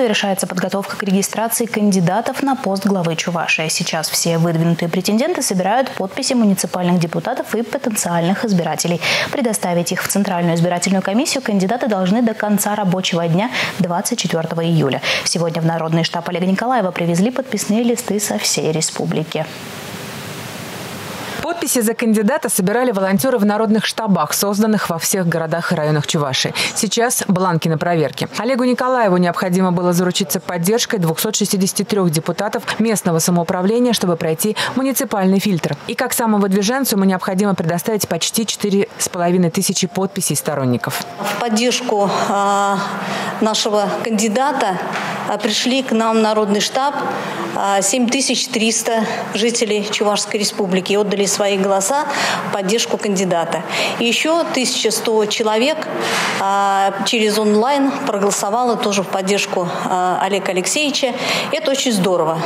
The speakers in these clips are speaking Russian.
завершается подготовка к регистрации кандидатов на пост главы Чувашии. Сейчас все выдвинутые претенденты собирают подписи муниципальных депутатов и потенциальных избирателей. Предоставить их в Центральную избирательную комиссию кандидаты должны до конца рабочего дня 24 июля. Сегодня в Народный штаб Олега Николаева привезли подписные листы со всей республики. Подписи за кандидата собирали волонтеры в народных штабах, созданных во всех городах и районах Чувашии. Сейчас бланки на проверке. Олегу Николаеву необходимо было заручиться поддержкой 263 депутатов местного самоуправления, чтобы пройти муниципальный фильтр. И как самовыдвиженцу ему необходимо предоставить почти 4,5 тысячи подписей сторонников. В поддержку э, нашего кандидата пришли к нам Народный штаб 7300 э, жителей Чувашской республики и отдали свои голоса в поддержку кандидата. И еще 1100 человек а, через онлайн проголосовало тоже в поддержку а, Олега Алексеевича. Это очень здорово.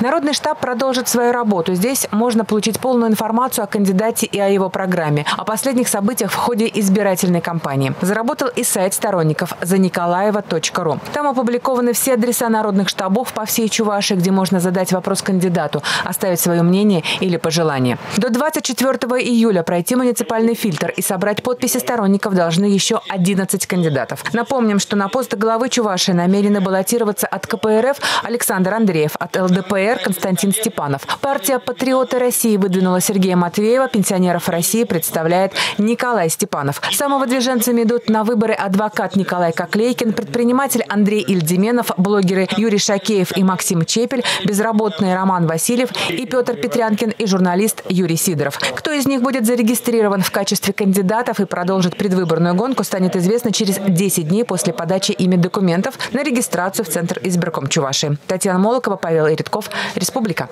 Народный штаб продолжит свою работу. Здесь можно получить полную информацию о кандидате и о его программе, о последних событиях в ходе избирательной кампании. Заработал и сайт сторонников заниколаева.ру. Там опубликованы все адреса народных штабов по всей Чувашии, где можно задать вопрос кандидату, оставить свое мнение или пожелание. До 24 июля пройти муниципальный фильтр и собрать подписи сторонников должны еще 11 кандидатов. Напомним, что на пост главы Чувашии намерены баллотироваться от КПРФ Александр Андреев, от ЛДПР ЛДПР Константин Степанов. Партия «Патриоты России» выдвинула Сергея Матвеева. Пенсионеров России представляет Николай Степанов. Самовыдвиженцами идут на выборы адвокат Николай Коклейкин, предприниматель Андрей Ильдименов, блогеры Юрий Шакеев и Максим Чепель, безработный Роман Васильев и Петр Петрянкин и журналист Юрий Сидоров. Кто из них будет зарегистрирован в качестве кандидатов и продолжит предвыборную гонку, станет известно через 10 дней после подачи ими документов на регистрацию в Центр избирком Чуваши. Татьяна Молокова, Павел Иритков, Республика.